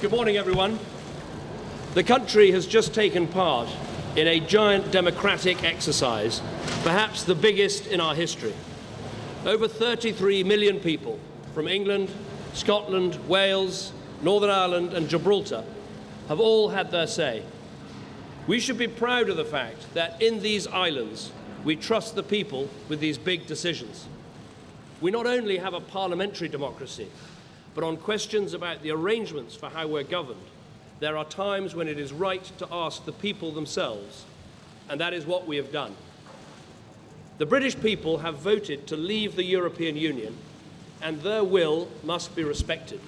Good morning, everyone. The country has just taken part in a giant democratic exercise, perhaps the biggest in our history. Over 33 million people from England, Scotland, Wales, Northern Ireland, and Gibraltar have all had their say. We should be proud of the fact that in these islands, we trust the people with these big decisions. We not only have a parliamentary democracy, but on questions about the arrangements for how we're governed, there are times when it is right to ask the people themselves, and that is what we have done. The British people have voted to leave the European Union, and their will must be respected.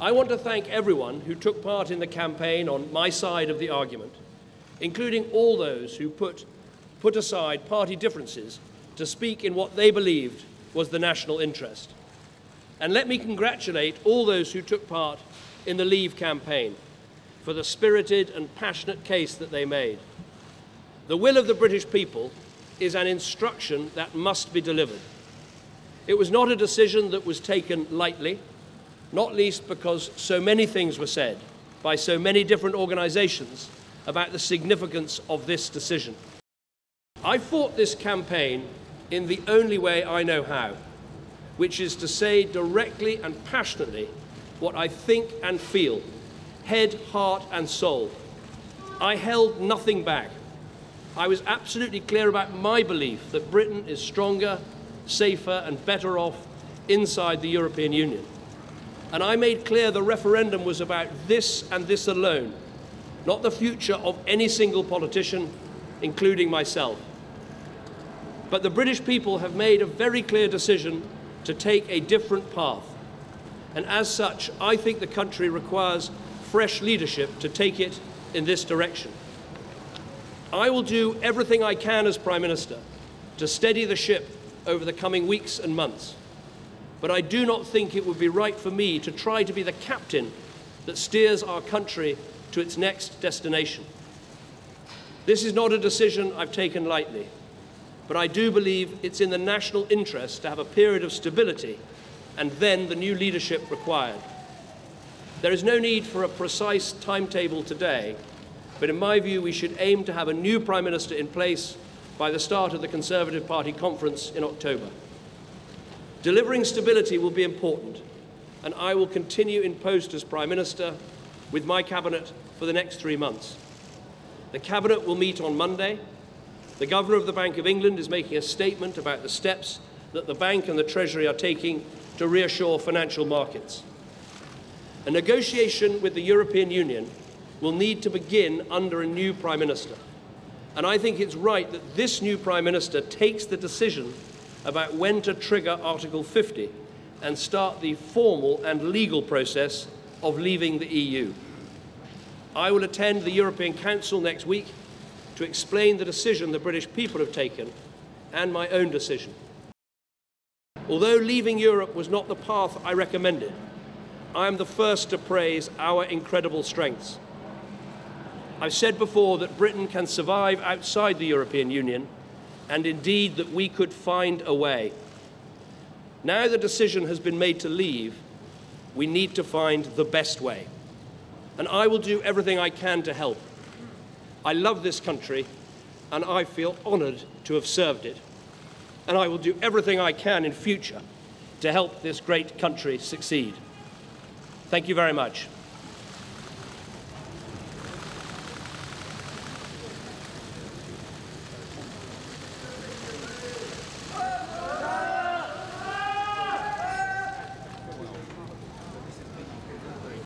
I want to thank everyone who took part in the campaign on my side of the argument, including all those who put, put aside party differences to speak in what they believed was the national interest. And let me congratulate all those who took part in the Leave campaign for the spirited and passionate case that they made. The will of the British people is an instruction that must be delivered. It was not a decision that was taken lightly, not least because so many things were said by so many different organizations about the significance of this decision. I fought this campaign in the only way I know how which is to say directly and passionately what I think and feel, head, heart, and soul. I held nothing back. I was absolutely clear about my belief that Britain is stronger, safer, and better off inside the European Union. And I made clear the referendum was about this and this alone, not the future of any single politician, including myself. But the British people have made a very clear decision to take a different path. And as such, I think the country requires fresh leadership to take it in this direction. I will do everything I can as Prime Minister to steady the ship over the coming weeks and months. But I do not think it would be right for me to try to be the captain that steers our country to its next destination. This is not a decision I've taken lightly but I do believe it's in the national interest to have a period of stability and then the new leadership required. There is no need for a precise timetable today, but in my view, we should aim to have a new Prime Minister in place by the start of the Conservative Party conference in October. Delivering stability will be important, and I will continue in post as Prime Minister with my Cabinet for the next three months. The Cabinet will meet on Monday the Governor of the Bank of England is making a statement about the steps that the Bank and the Treasury are taking to reassure financial markets. A negotiation with the European Union will need to begin under a new Prime Minister. And I think it's right that this new Prime Minister takes the decision about when to trigger Article 50 and start the formal and legal process of leaving the EU. I will attend the European Council next week to explain the decision the British people have taken and my own decision. Although leaving Europe was not the path I recommended, I am the first to praise our incredible strengths. I've said before that Britain can survive outside the European Union, and indeed that we could find a way. Now the decision has been made to leave, we need to find the best way. And I will do everything I can to help. I love this country and I feel honoured to have served it. And I will do everything I can in future to help this great country succeed. Thank you very much.